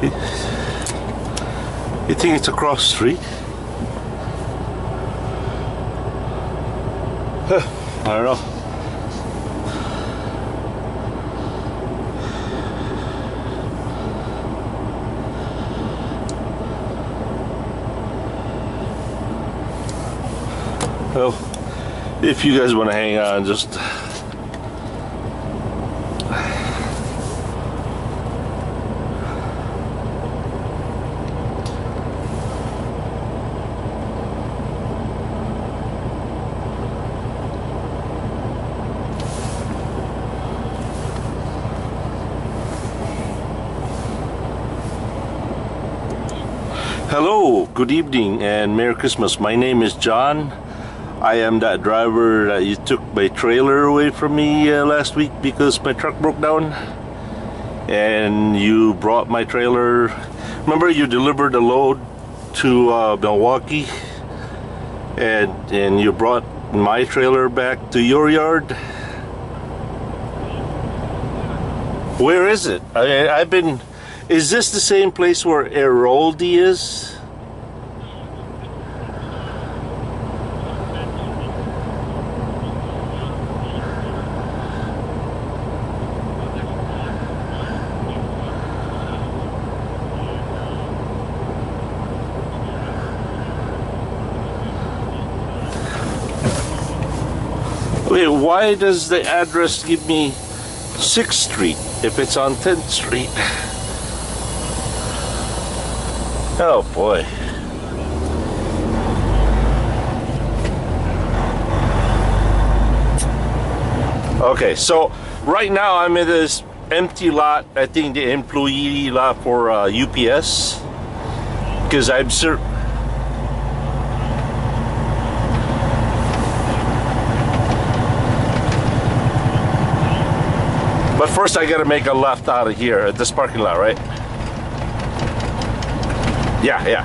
You think it's across the street? Huh, I don't know. Well, if you guys want to hang on, just Hello, good evening, and Merry Christmas. My name is John. I am that driver that you took my trailer away from me uh, last week because my truck broke down. And you brought my trailer. Remember, you delivered a load to uh, Milwaukee, and and you brought my trailer back to your yard. Where is it? I, I've been. Is this the same place where Eroldi is? Wait, why does the address give me 6th Street if it's on 10th Street? Oh boy. Okay, so right now I'm in this empty lot. I think the employee lot for uh, UPS because I'm certain. But first I gotta make a left out of here at this parking lot, right? Yeah, yeah.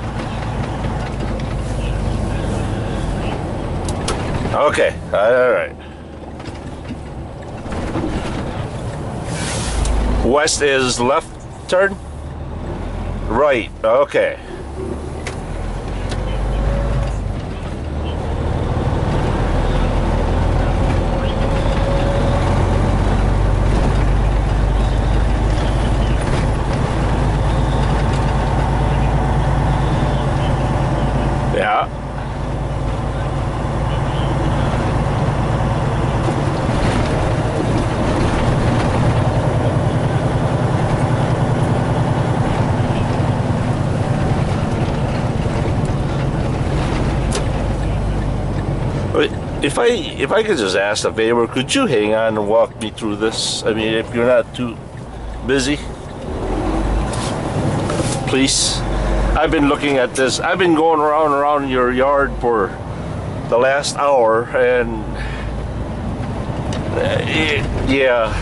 Okay, all right. West is left turn? Right, okay. Yeah. Wait, If I if I could just ask a favor, could you hang on and walk me through this? I mean, if you're not too busy, please. I've been looking at this. I've been going around around your yard for the last hour, and uh, it- yeah,